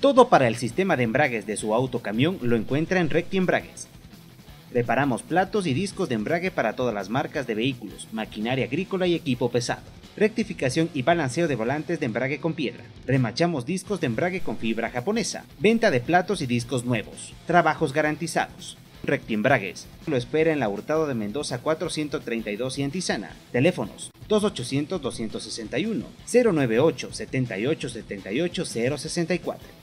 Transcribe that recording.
Todo para el sistema de embragues de su auto camión lo encuentra en Recti Embragues. Reparamos platos y discos de embrague para todas las marcas de vehículos, maquinaria agrícola y equipo pesado. Rectificación y balanceo de volantes de embrague con piedra. Remachamos discos de embrague con fibra japonesa. Venta de platos y discos nuevos. Trabajos garantizados. Rectiembragues. Lo espera en la Hurtado de Mendoza 432 y Antisana. Teléfonos 2800 261 098 78 78 064.